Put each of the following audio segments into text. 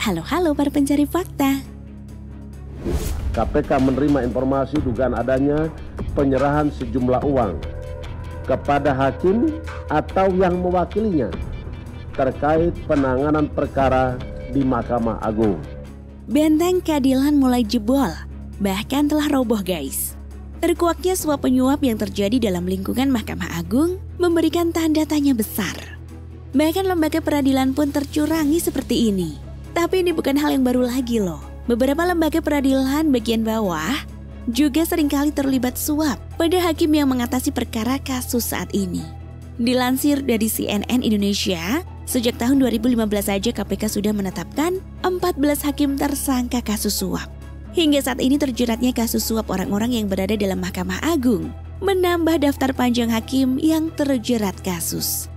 Halo-halo para pencari fakta. KPK menerima informasi dugaan adanya penyerahan sejumlah uang kepada hakim atau yang mewakilinya terkait penanganan perkara di Mahkamah Agung. Benteng keadilan mulai jebol, bahkan telah roboh guys. Terkuaknya suap penyuap yang terjadi dalam lingkungan Mahkamah Agung memberikan tanda tanya besar. Bahkan lembaga peradilan pun tercurangi seperti ini. Tapi ini bukan hal yang baru lagi loh. Beberapa lembaga peradilan bagian bawah juga sering kali terlibat suap pada hakim yang mengatasi perkara kasus saat ini. Dilansir dari CNN Indonesia, sejak tahun 2015 saja KPK sudah menetapkan 14 hakim tersangka kasus suap. Hingga saat ini terjeratnya kasus suap orang-orang yang berada dalam Mahkamah Agung, menambah daftar panjang hakim yang terjerat kasus.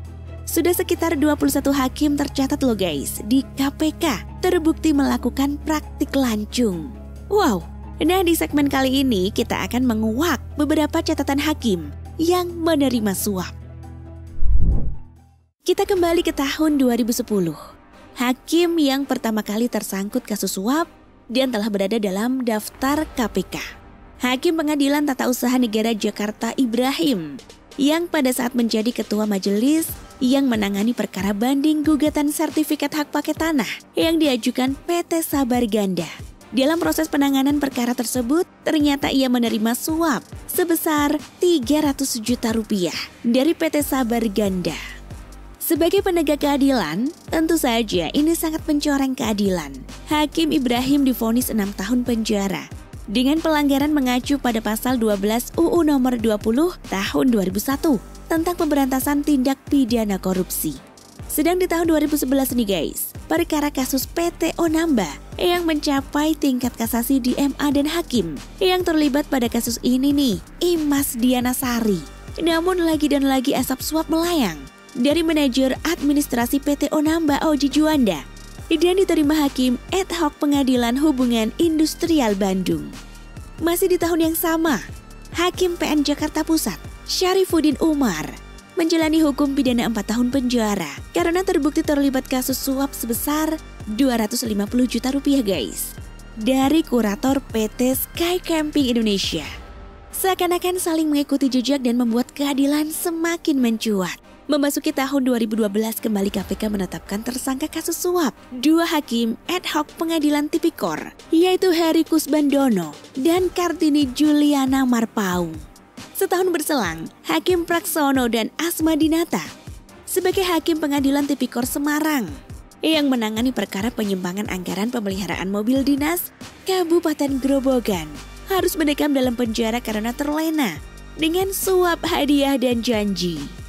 Sudah sekitar 21 hakim tercatat loh guys di KPK terbukti melakukan praktik lancung. Wow, nah di segmen kali ini kita akan menguak beberapa catatan hakim yang menerima suap. Kita kembali ke tahun 2010. Hakim yang pertama kali tersangkut kasus suap dan telah berada dalam daftar KPK. Hakim Pengadilan Tata Usaha Negara Jakarta Ibrahim yang pada saat menjadi ketua majelis yang menangani perkara banding gugatan sertifikat hak pakai tanah yang diajukan PT Sabar Ganda. Dalam proses penanganan perkara tersebut, ternyata ia menerima suap sebesar 300 juta rupiah dari PT Sabar Ganda. Sebagai penegak keadilan, tentu saja ini sangat mencoreng keadilan. Hakim Ibrahim difonis 6 tahun penjara dengan pelanggaran mengacu pada pasal 12 UU nomor 20 tahun 2001 tentang pemberantasan tindak pidana korupsi. Sedang di tahun 2011 nih guys, perkara kasus PT Onamba yang mencapai tingkat kasasi di MA dan Hakim yang terlibat pada kasus ini nih, Imas Diana Sari. Namun lagi dan lagi asap suap melayang dari manajer administrasi PT Onamba Oji Juanda dan diterima hakim ad hoc pengadilan hubungan industrial Bandung. Masih di tahun yang sama, Hakim PN Jakarta Pusat, Syarifuddin Umar, menjalani hukum pidana 4 tahun penjara karena terbukti terlibat kasus suap sebesar 250 juta rupiah guys. Dari kurator PT Sky Camping Indonesia. Seakan-akan saling mengikuti jejak dan membuat keadilan semakin mencuat. Memasuki tahun 2012 kembali KPK menetapkan tersangka kasus suap dua hakim ad hoc pengadilan tipikor yaitu Heri Kusbandono dan Kartini Juliana Marpaung. Setahun berselang, Hakim Praksono dan Asma Dinata sebagai Hakim Pengadilan Tipikor Semarang yang menangani perkara penyimpangan anggaran pemeliharaan mobil dinas Kabupaten Grobogan harus mendekam dalam penjara karena terlena dengan suap hadiah dan janji.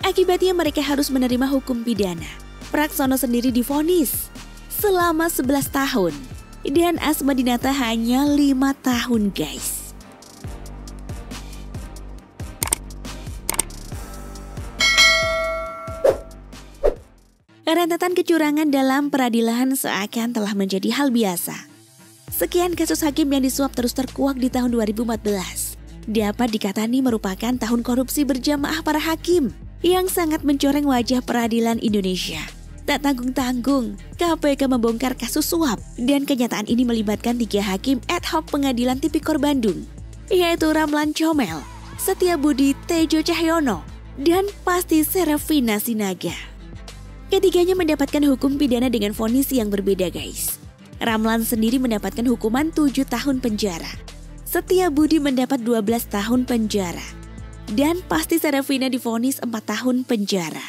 Akibatnya mereka harus menerima hukum pidana. Praksono sendiri difonis selama 11 tahun dan Asma Dinata hanya 5 tahun guys. Rentetan kecurangan dalam peradilan seakan telah menjadi hal biasa. Sekian kasus hakim yang disuap terus terkuak di tahun 2014 dapat dikatani merupakan tahun korupsi berjamaah para hakim yang sangat mencoreng wajah peradilan Indonesia. Tak tanggung-tanggung, KPK membongkar kasus suap dan kenyataan ini melibatkan tiga hakim ad hoc pengadilan tipikor Bandung, yaitu Ramlan Comel, Setia Budi Tejo Cahyono, dan pasti Serafina Sinaga. Ketiganya mendapatkan hukum pidana dengan vonis yang berbeda guys. Ramlan sendiri mendapatkan hukuman 7 tahun penjara. Setia Budi mendapat 12 tahun penjara dan pasti Serafina difonis 4 tahun penjara.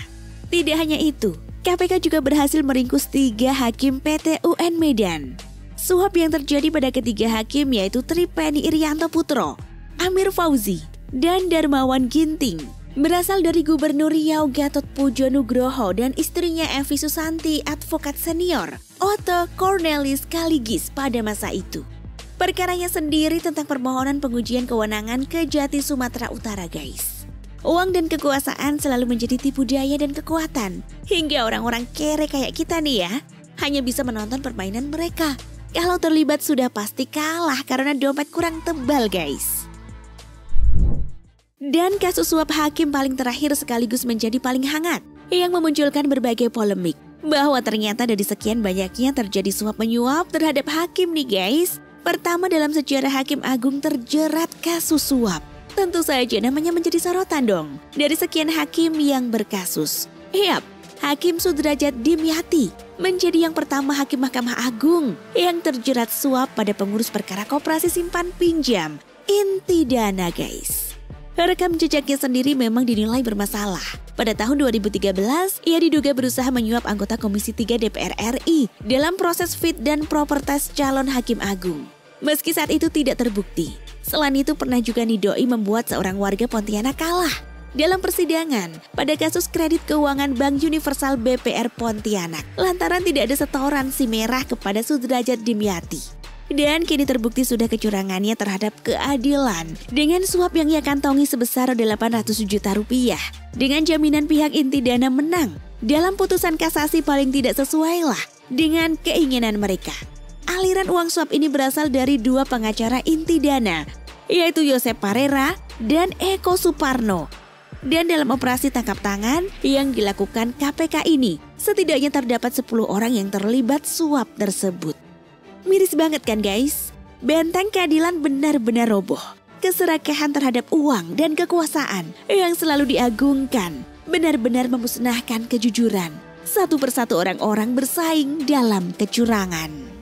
Tidak hanya itu, KPK juga berhasil meringkus tiga hakim PT UN Medan. Suap yang terjadi pada ketiga hakim yaitu Tripeni Irianto Putro, Amir Fauzi, dan Darmawan Ginting berasal dari Gubernur Riau Gatot Pujo Nugroho dan istrinya Evi Susanti, advokat senior, Otto Cornelis Kaligis pada masa itu. Perkaranya sendiri tentang permohonan pengujian kewenangan ke Jati Sumatera Utara guys. Uang dan kekuasaan selalu menjadi tipu daya dan kekuatan. Hingga orang-orang kere kayak kita nih ya, hanya bisa menonton permainan mereka. Kalau terlibat sudah pasti kalah karena dompet kurang tebal guys. Dan kasus suap hakim paling terakhir sekaligus menjadi paling hangat yang memunculkan berbagai polemik. bahwa ternyata dari sekian banyaknya terjadi suap menyuap terhadap hakim nih guys. Pertama dalam sejarah Hakim Agung terjerat kasus suap. Tentu saja namanya menjadi sorotan dong dari sekian hakim yang berkasus. Yap, Hakim Sudrajat Dimyati menjadi yang pertama Hakim Mahkamah Agung yang terjerat suap pada pengurus perkara koperasi simpan pinjam inti dana guys. Rekam jejaknya sendiri memang dinilai bermasalah. Pada tahun 2013, ia diduga berusaha menyuap anggota Komisi 3 DPR RI dalam proses fit dan proper test calon Hakim Agung. Meski saat itu tidak terbukti. Selain itu pernah juga Nidoi membuat seorang warga Pontianak kalah dalam persidangan pada kasus kredit keuangan Bank Universal BPR Pontianak lantaran tidak ada setoran si merah kepada Sudrajat Dimyati. Dan kini terbukti sudah kecurangannya terhadap keadilan dengan suap yang ia kantongi sebesar 800 juta rupiah. Dengan jaminan pihak inti dana menang dalam putusan kasasi paling tidak sesuai lah dengan keinginan mereka. Aliran uang suap ini berasal dari dua pengacara inti dana, yaitu Yosep Parera dan Eko Suparno. Dan dalam operasi tangkap tangan yang dilakukan KPK ini, setidaknya terdapat 10 orang yang terlibat suap tersebut. Miris banget kan guys? Benteng keadilan benar-benar roboh. Keserakahan terhadap uang dan kekuasaan yang selalu diagungkan benar-benar memusnahkan kejujuran. Satu persatu orang-orang bersaing dalam kecurangan.